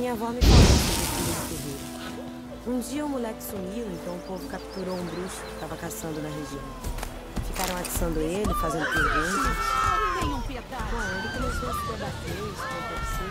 Minha avó me falou sobre o. Um dia o moleque sumiu, então o povo capturou um bruxo que estava caçando na região. Ficaram atiçando ele, fazendo perguntas. Bom, ele começou a se debater, se contorcer,